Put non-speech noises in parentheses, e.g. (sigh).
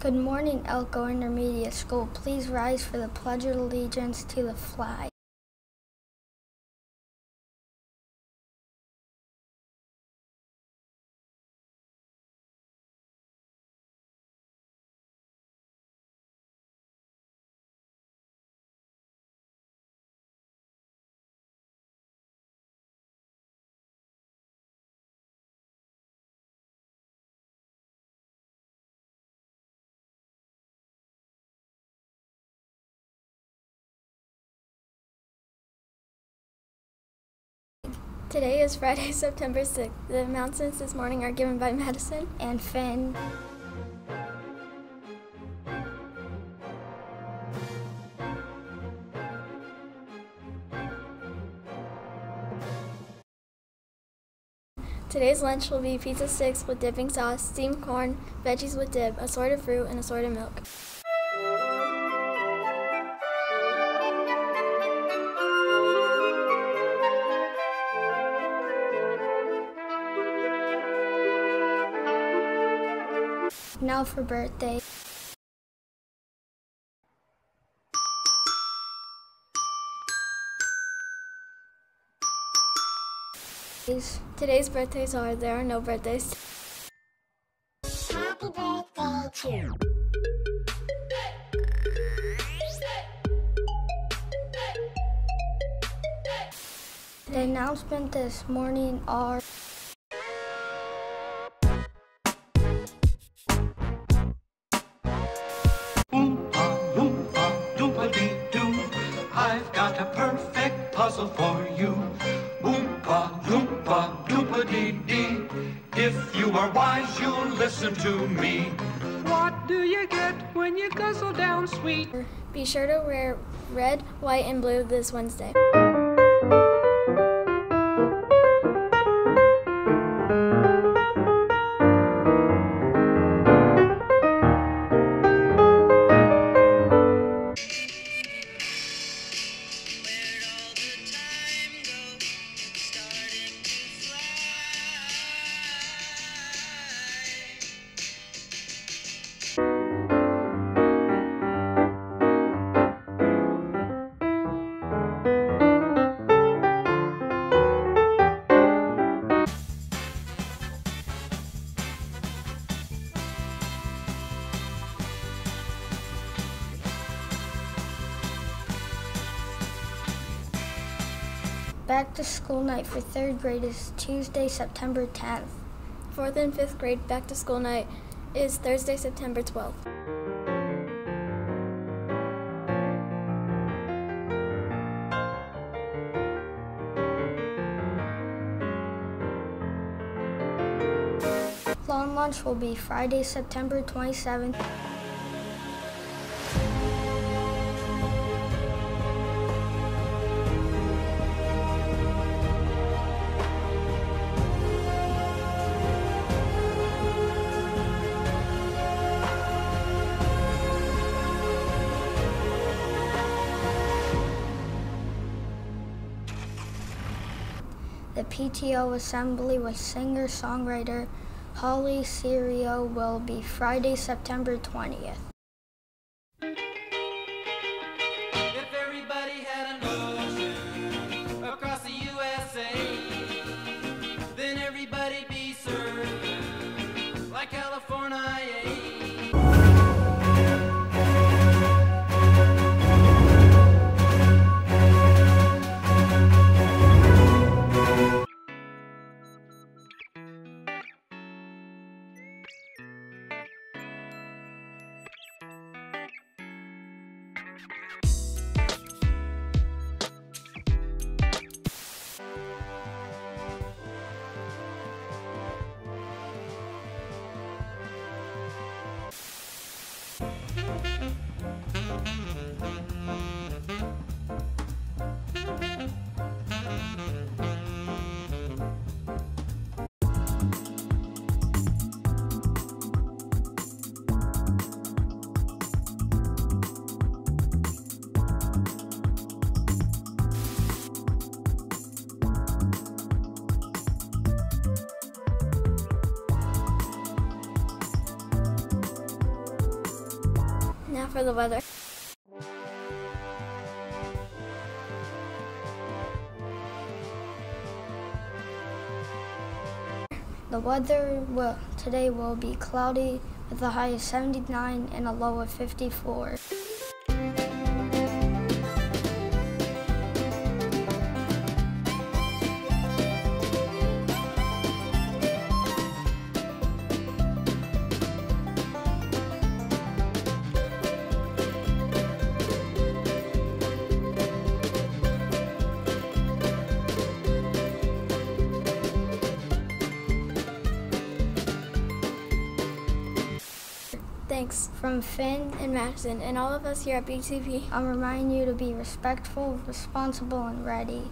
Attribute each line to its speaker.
Speaker 1: Good morning, ELCO Intermediate School. Please rise for the Pledge of Allegiance to the flag.
Speaker 2: Today is Friday, (laughs) September 6th. The announcements this morning are given by Madison.
Speaker 1: And Finn.
Speaker 2: Today's lunch will be pizza sticks with dipping sauce, steamed corn, veggies with dip, assorted fruit, and assorted milk.
Speaker 1: Now for birthday.
Speaker 2: Today's birthdays are there are no birthdays.
Speaker 3: Happy birthday to
Speaker 1: The announcement this morning are
Speaker 4: puzzle for you. Oompa, loompa, doompa dee dee. If you are wise, you'll listen to me.
Speaker 5: What do you get when you guzzle down sweet?
Speaker 2: Be sure to wear red, white, and blue this Wednesday.
Speaker 1: Back to school night for third grade is Tuesday, September 10th.
Speaker 2: Fourth and fifth grade back to school night is Thursday, September 12th.
Speaker 1: Long lunch will be Friday, September 27th. The PTO assembly with singer songwriter Holly Serio will be Friday, September 20th.
Speaker 6: Thank you.
Speaker 2: For the weather.
Speaker 1: The weather will, today will be cloudy with a high of 79 and a low of 54.
Speaker 2: Thanks from Finn and Madison and all of us here at BTP.
Speaker 1: I'm reminding you to be respectful, responsible, and ready.